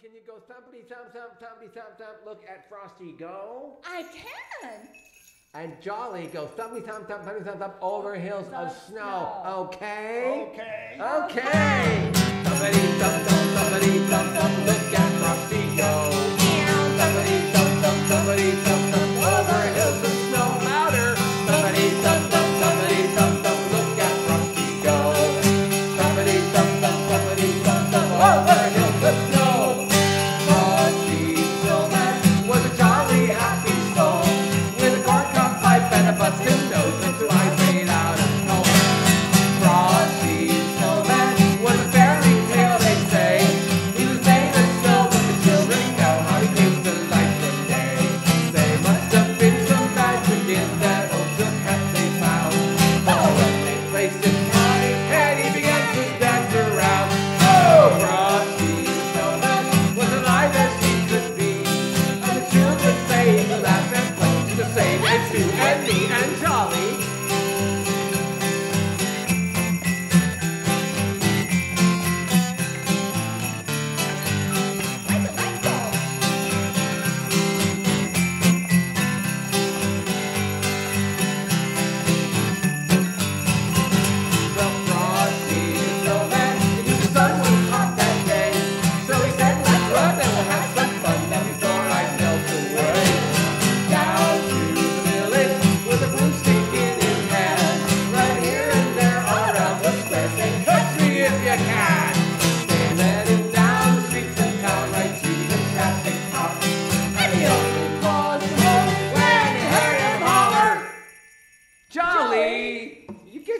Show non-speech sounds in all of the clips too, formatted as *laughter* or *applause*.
can you go thumpity thump thump thumpity thump thump? Look at Frosty go. I can. And Jolly go thumpity thump thump thumpity thump thump over hills of snow. Okay. Okay. Okay. Thumpity thump thump thumpity thump thump. Look at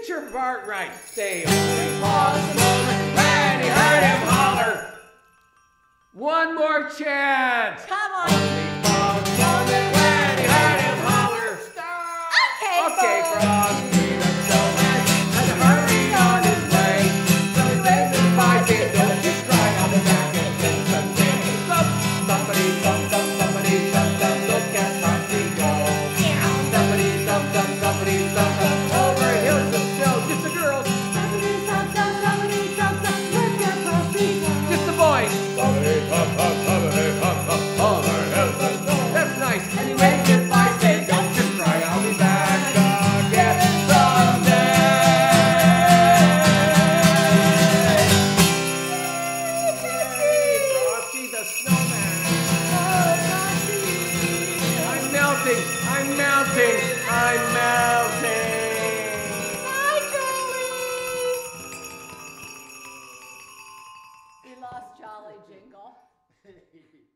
Teacher Bart right. stay only pause a moment when he heard him holler. One more chance. Come on. Only pause a moment when he heard him holler. Stop. Okay, okay, Frosty. Somebody, somebody, somebody, somebody, lost Jolly Jingle. *laughs*